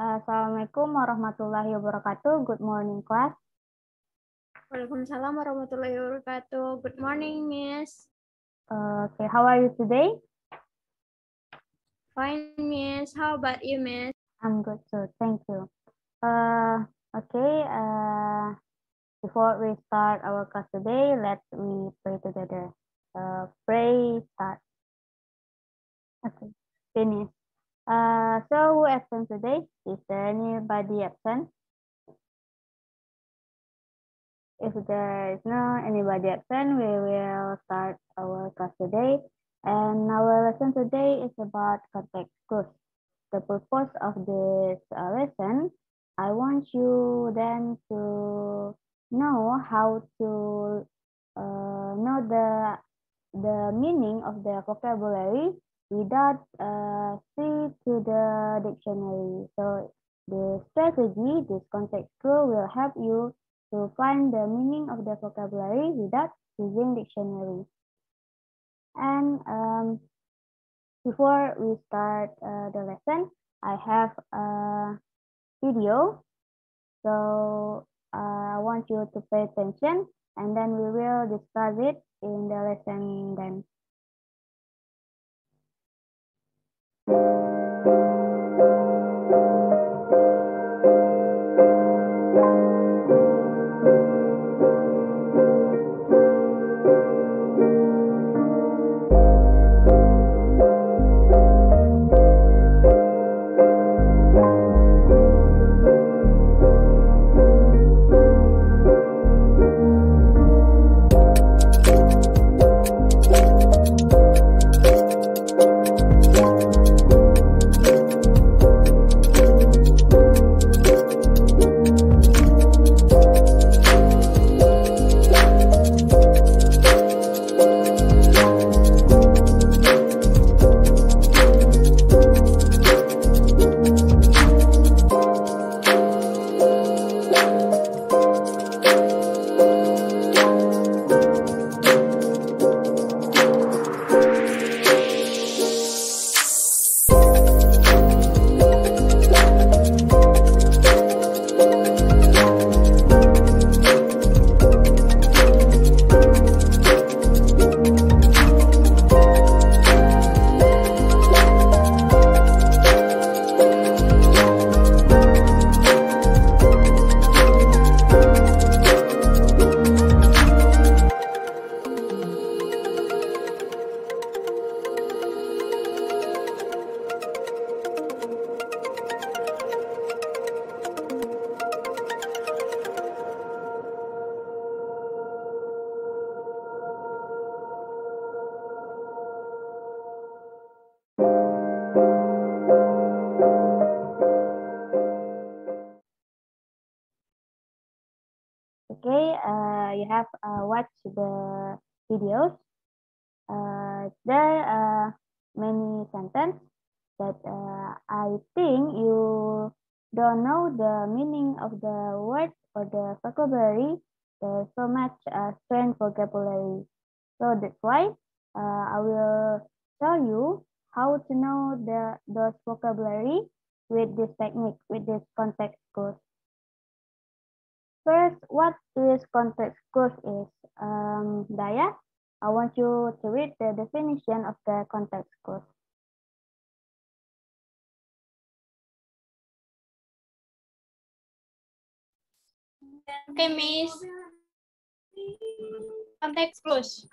Assalamualaikum warahmatullahi wabarakatuh. Good morning, class. Waalaikumsalam warahmatullahi wabarakatuh. Good morning, Miss. Uh, okay, how are you today? Fine, Miss. How about you, Miss? I'm good too. Thank you. Uh, okay. Uh, before we start our class today, let's we pray together. Uh, pray start. Okay, finish. Uh, so who absent today? Is there anybody absent? If there is no anybody absent, we will start our class today. And our lesson today is about context clues. The purpose of this uh, lesson, I want you then to know how to uh, know the the meaning of the vocabulary without uh, see to the dictionary. So the strategy, this context clue will help you to find the meaning of the vocabulary without using dictionary. And um, before we start uh, the lesson, I have a video. So uh, I want you to pay attention and then we will discuss it in the lesson then. Okay, uh, you have uh, watched the videos. Uh, there are many sentences that uh, I think you don't know the meaning of the word or the vocabulary. There's so much uh, strange vocabulary. So that's why uh, I will tell you how to know the those vocabulary with this technique, with this context clues. First, what is context clues is? Um, Daya, I want you to read the definition of the context clues. Okay, Miss. Context clues.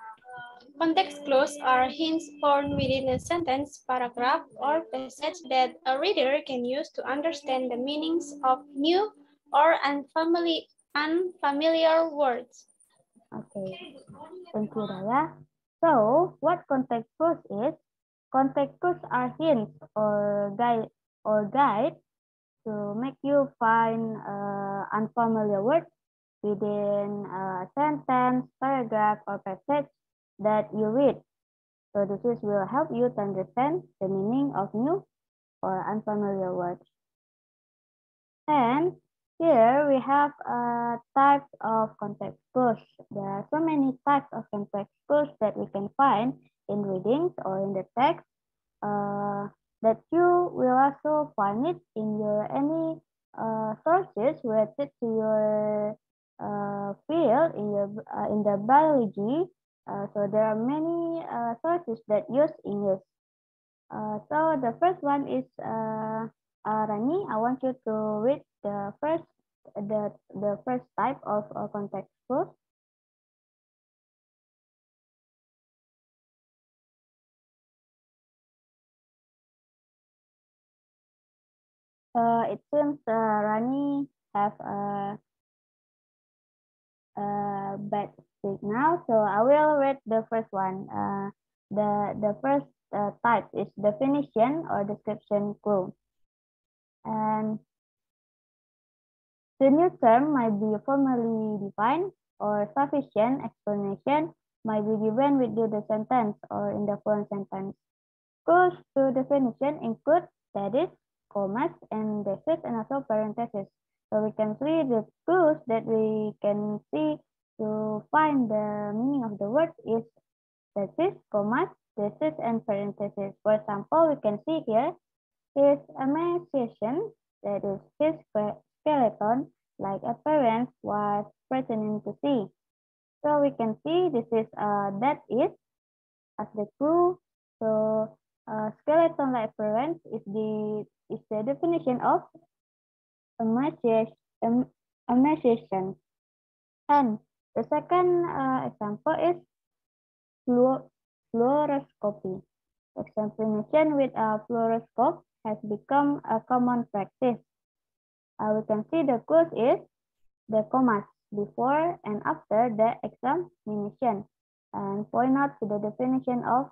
Context clues are hints found within a sentence, paragraph, or passage that a reader can use to understand the meanings of new or unfamiliar, unfamiliar words. Okay, thank you, Daya. So, what context clues is? Context clues are hints or guide or guide to make you find uh, unfamiliar words within a sentence, paragraph, or passage that you read. So this is will help you to understand the meaning of new or unfamiliar words. And here we have uh, types of context clues. There are so many types of context clues that we can find in readings or in the text. Uh, that you will also find it in your any uh, sources related to your uh, field in your uh, in the biology. Uh, so there are many uh, sources that use English. Uh, so the first one is uh, Rani. I want you to read the the first type of uh, context clues. Uh, it seems uh, Rani have a, a bad signal, so I will read the first one. Uh, the the first uh, type is definition or description clue, and the new term might be formally defined or sufficient explanation might be given within the sentence or in the following sentence. Clues to definition include that is commas and dashes and also parentheses. So we can see the clues that we can see to find the meaning of the word is dashes, commas, dashes, and parentheses. For example, we can see here his emaciation, that is his skeleton, like a parent was pretending to see. So we can see this is uh, that is as the clue. So uh, skeleton like appearance is the is the definition of emaciation. And the second uh, example is fluoroscopy. Examination with a fluoroscope has become a common practice. Uh, we can see the clues is the commas before and after the examination and point out to the definition of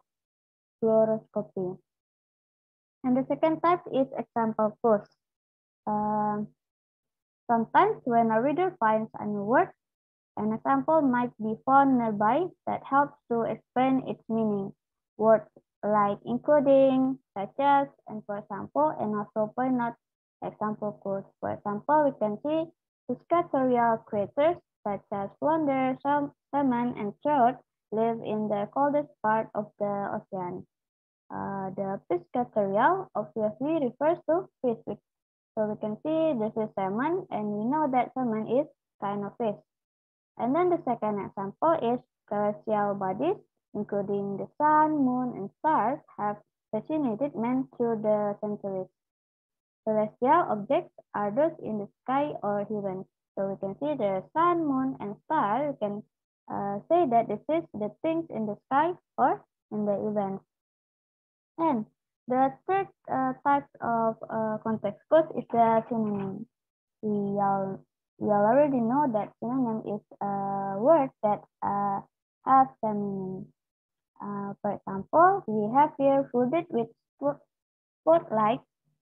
fluoroscopy. And the second type is example clues. Uh, sometimes when a reader finds a new word, an example might be found nearby that helps to explain its meaning. Words like including, such as, and for example, and also point out example. For example, we can see piscatorial creatures such as flounder, salmon, and trout live in the coldest part of the ocean. Uh, the piscatorial obviously refers to fish. So we can see this is salmon and we know that salmon is kind of fish. And then the second example is celestial bodies, including the sun, moon, and stars, have fascinated men through the centuries. Celestial objects are those in the sky or heaven. So we can see the sun, moon, and star. We can uh, say that this is the things in the sky or in the events. And the third uh, type of uh, context clues is the synonym. We all, we all already know that synonym is a word that uh, have some meaning. Uh, for example, we have here folded with spotlight.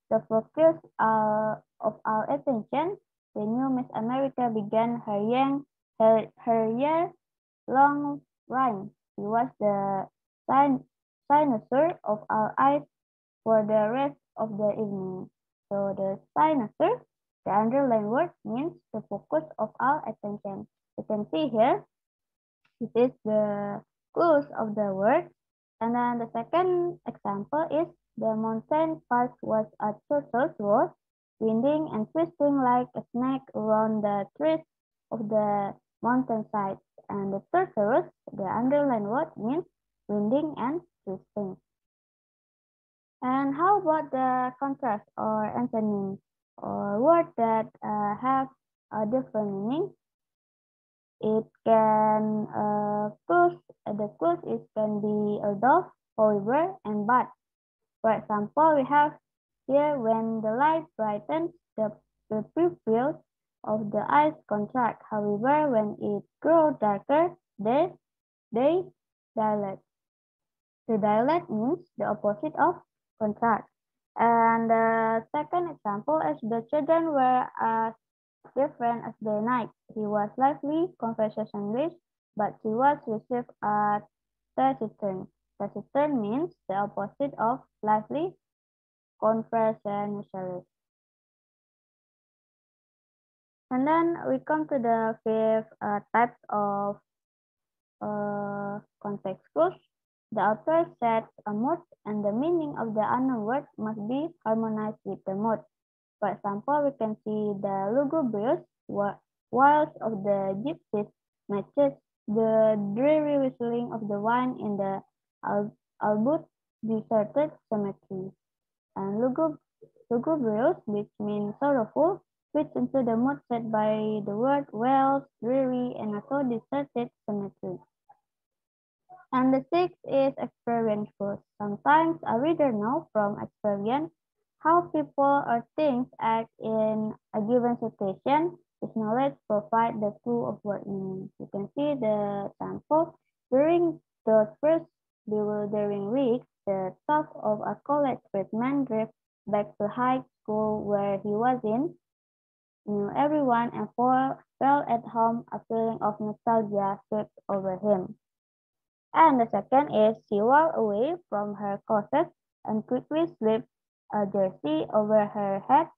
The focus uh, of our attention, the new Miss America began her young, her, her year long rhyme. She was the cynosure of our eyes for the rest of the evening. So the cynosure, the underlined word, means the focus of our attention. You can see here, this is the clues of the word. And then the second example is the mountain path was a turtle's road, winding and twisting like a snake around the trees of the mountainside. And the turtles, the underlined word, means winding and twisting. And how about the contrast or antonym or word that uh, have a different meaning? It can uh, close, the close is can be although, however, and but. For example, we have here when the light brightens, the, the pupils of the eyes contract. However, when it grows darker, they, they dilate. To dilate means the opposite of contract. And the second example is the children were as different as the night. He was lively, conversationalist, but he was received as taciturn. Taciturn means the opposite of lively, conversationalist. And then we come to the fifth uh, type of uh, context clues, The author sets a mood and the meaning of the unknown word must be harmonized with the mood. For example, we can see the lugubrious wails of the gypsies matches the dreary whistling of the wind in the albut deserted cemetery. And lugubrious, which means sorrowful, fits into the mood set by the word wells, dreary, and also deserted cemetery. And the sixth is experience first. Sometimes a reader knows from experience how people or things act in a given situation. This knowledge provides the clue of word meaning. You can see the example. During the first bewildering weeks, the top of a college freshman drifted back to high school where he was in, knew everyone and felt at home, a feeling of nostalgia swept over him. And the second is she walked away from her closet and quickly slipped a jersey over her head.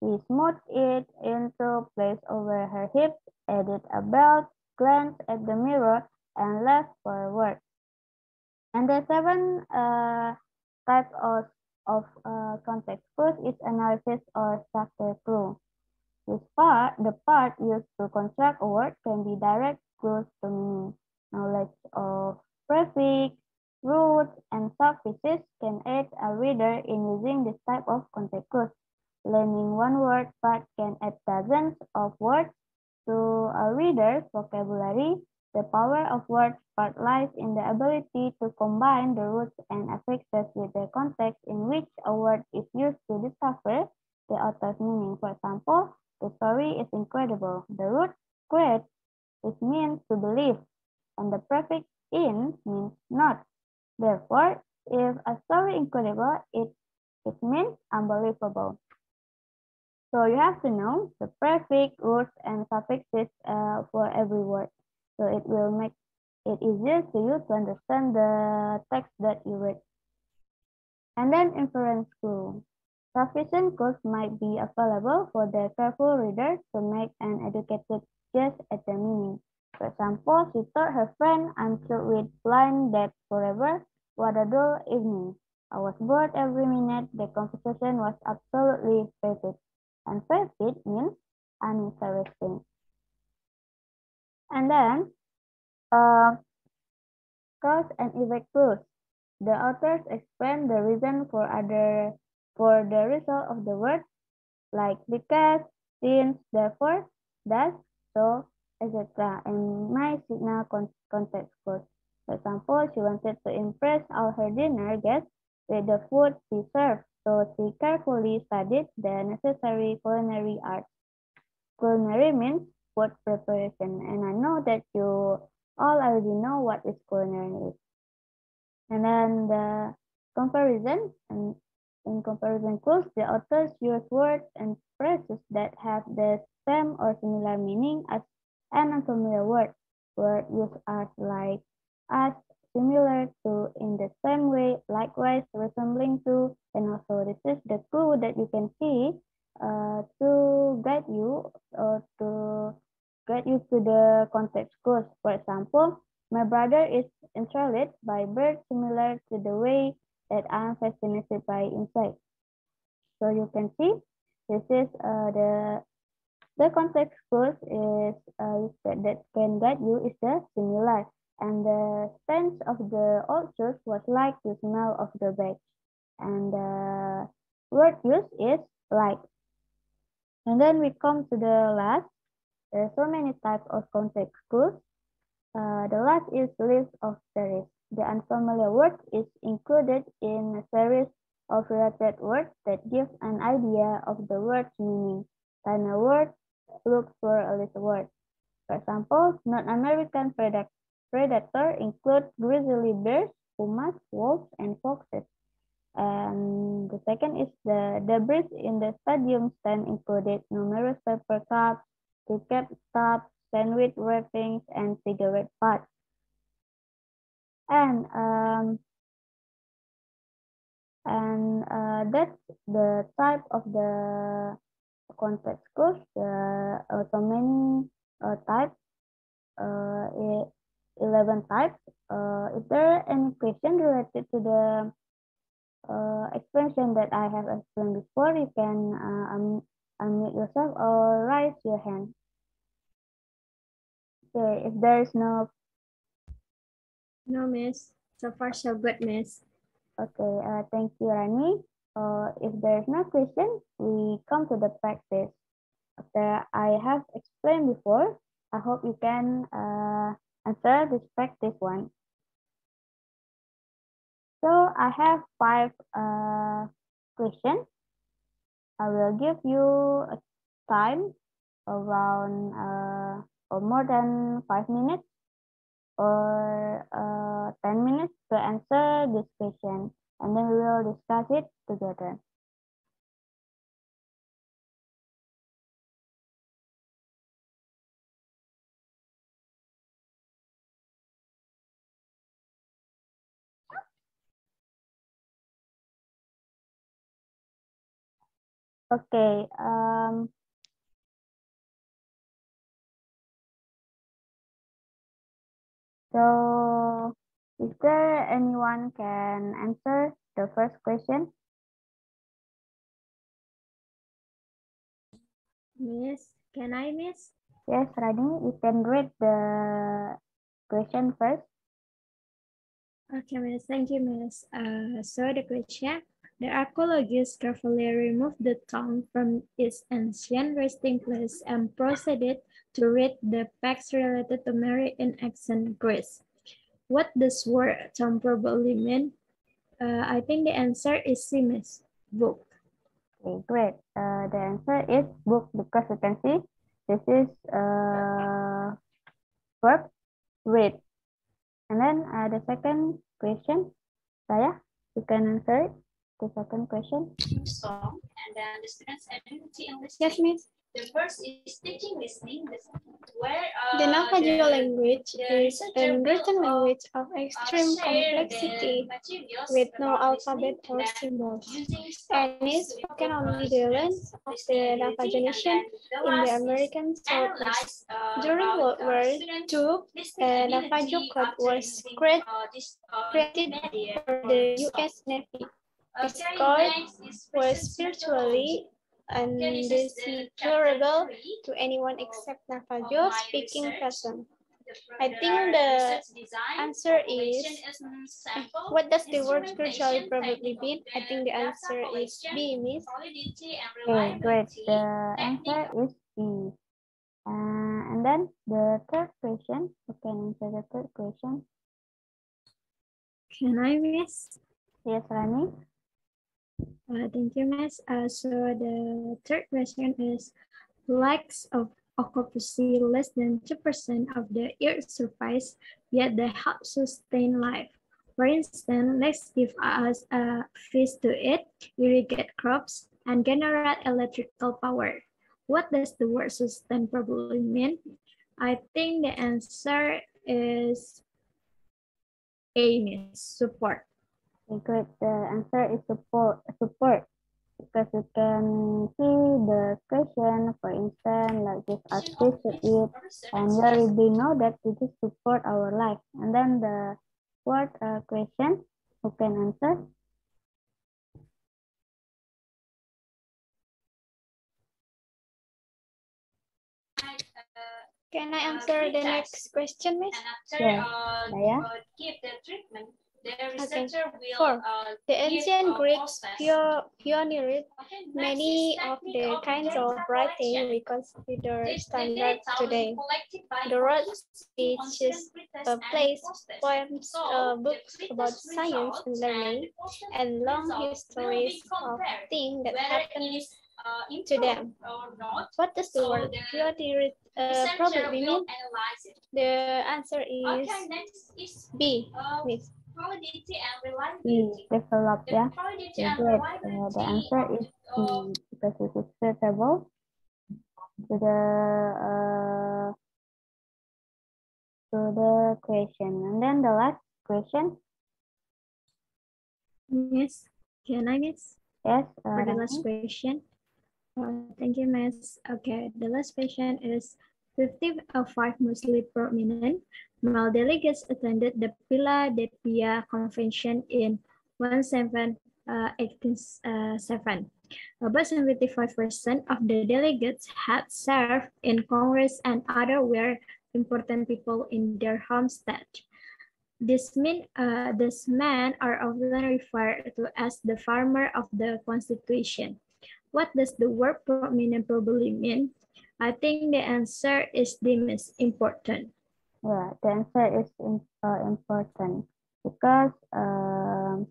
She smoothed it into place over her hips, added a belt, glanced at the mirror, and left for work. And the seventh uh, type of, of uh, context clues is analysis or structure clue. This part, the part used to construct a word can be direct clues to meaning knowledge of prefix, roots, and suffixes can aid a reader in using this type of context clues. Learning one word but can add dozens of words to a reader's vocabulary. The power of words part lies in the ability to combine the roots and affixes with the context in which a word is used to decipher the author's meaning. For example, the story is incredible. The root great is means to believe and the prefix in means not. Therefore, if a story incredible, it, it means unbelievable. So you have to know the prefix, roots, and suffixes uh, for every word. So it will make it easier to you to understand the text that you read. And then inference clue. Sufficient clues might be available for the careful reader to make an educated guess at the meaning. For example, she told her friend, I'm through with blind date forever. What a dull evening. I was bored every minute. The conversation was absolutely perfect. And perfect means uninteresting. And then, uh, cause and effect clues. The authors explain the reason for other for the result of the word, like because, since, therefore, thus, so, etc. And my signal con context clues. For example, she wanted to impress all her dinner guests with the food she served, so she carefully studied the necessary culinary arts. Culinary means food preparation, and I know that you all already know what is culinary. And then the comparison, and in comparison clues, the authors use words and phrases that have the same or similar meaning as an unfamiliar word. Word used as like, as, similar to, in the same way, likewise, resembling to, and also this is the clue that you can see uh, to guide you or to guide you to the context clues. For example, my brother is enthralled by birds similar to the way that I am fascinated by insects. So you can see this is uh, the the context clues is uh, that can guide you is the similar, and the sense of the old was like the smell of the bag, and the word used is like. And then we come to the last. There are so many types of context clues. Uh, the last is list of series. The unfamiliar word is included in a series of related words that give an idea of the word's meaning. Then a word look for a little word. For example, non-American predator include grizzly bears, pumas, wolves, and foxes. And the second is the debris in the stadium stand included numerous paper cups, ticket stubs, sandwich wrappings, and cigarette butts. And um, and uh, that's the type of the context clues. There are so many uh, types. Uh, it, 11 types. Uh, is there any question related to the uh, explanation that I have explained before? You can uh, un unmute yourself or raise your hand. Okay, if there is no... No, miss. So far, so good, miss. Okay, uh, thank you, Rani. Uh, if there is no question, we come to the practice. Okay, I have explained before, I hope you can uh, answer this practice one. So I have five uh, questions. I will give you a time around uh, or more than five minutes or uh, 10 minutes to answer this question and then we will discuss it together. Okay, um, so is there anyone can answer the first question? Miss, can I, miss? Yes, Rani, you can read the question first. Okay, miss. Thank you, miss. Uh, so the question, the archaeologists carefully removed the tomb from its ancient resting place and proceeded to read the facts related to Mary in ancient Greece. What does word tomb probably mean? Uh, I think the answer is miss. Book. Okay, great. Uh, the answer is book because you can see this is uh, verb read. And then uh, the second question, Saya, you can answer it. The second question. song and then the students identity and listening. Yes, miss. The first is teaching listening. The second, where uh, The Navajo language the is researcher a written uh, language of uh, extreme complexity with no alphabet or symbols. using And is spoken only the land students' of the listening Navajo Nation in the American Southwest. uh, During World War II, listening uh, Navajo Code was using, create- this, created media for the. U.S. Navy. Its carrying code banks is was spiritually methodology. Okay, this is the chapter undesirable to anyone except Navajo-speaking person. I think the answer is- What does the word spiritually probably mean? I think the answer is B, miss. Okay, great. The answer is B. Uh, and then the third question, you can answer the third question. Can I, miss? Yes, Rani. Uh, thank you, miss. Uh, so the third question is lacks of occupancy less than 2% of the Earth's surface, yet they help sustain life. For instance, let's give us a fish to eat, irrigate crops, and generate electrical power. What does the word sustain probably mean? I think the answer is A, support. Okay, great. The answer is support. Support. Because you can see the question, for instance, like this as fish to eat, and we already know that it is support our life. And then the fourth uh, question, who can answer? Can I answer the next question, miss? And after Yeah. uh, uh, give the treatment, the researcher will Four. uh, The ancient Greeks pioneered Okay, many of the kinds of writing we consider standard today. The road teaches a place, poems, uh, books about science and learning, and long results will be histories of things that happened uh, to them. What does the So word the pioneered uh, probably mean? The answer is Okay, is B, uh. Validity and B. reliability. Develop, The yeah. validity and great. Uh, reliability the answer is of, B. uh, Because it is suitable to the uh, to the question. And then the last question. Miss, can I miss? Yes, uh, for the last question. Uh, thank you, Miss. Okay, the last question is 50 of 5 mostly prominent. Male delegates attended the Philadelphia Convention in 1787. About 75% of the delegates had served in Congress and other were important people in their homestead. This mean, uh, these men are often referred to as the farmer of the Constitution. What does the word prominent probably mean? I think the answer is the most important. Yeah, the answer is in, uh, important because um,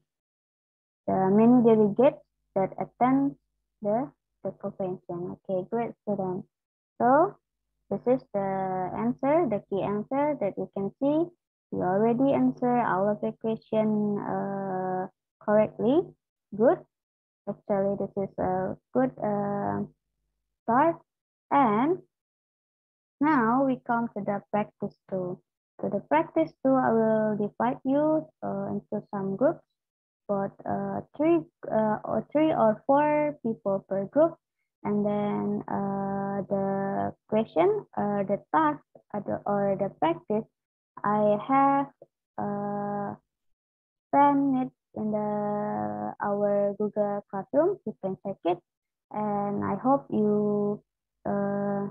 are many delegates that attend the, the convention. Okay, great student. So this is the answer, the key answer that you can see. You already answer all of the question uh, correctly. Good. Actually, this is a good uh, start. And now we come to the practice two. So the practice two, I will divide you uh, into some groups, but uh, three uh, or three or four people per group. And then uh, the question, uh, the task, or the practice, I have uh, it in the our Google Classroom. You can check it, and I hope you uh,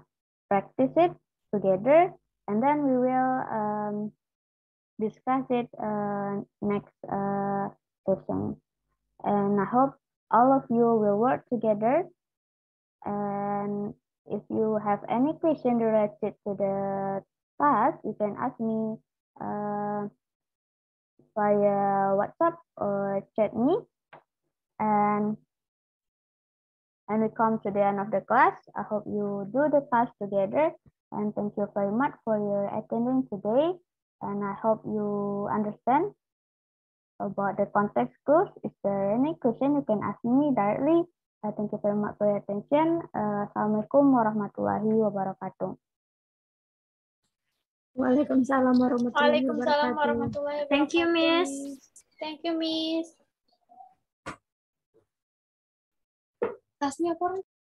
practice it together, and then we will um, discuss it uh, next uh, session. And I hope all of you will work together. And if you have any question related to the task, you can ask me uh, via WhatsApp or chat me. And and we come to the end of the class. I hope you do the task together. And thank you very much for your attendance today. And I hope you understand about the context clues. Is there any question you can ask me directly? Uh, thank you very much for your attention. Uh, Assalamualaikum warahmatullahi wabarakatuh. Waalaikumsalam warahmatullahi Waalaikumsalam wabarakatuh. warahmatullahi wabarakatuh. Thank you, Miss. Thank you, Miss. Tasnya apa?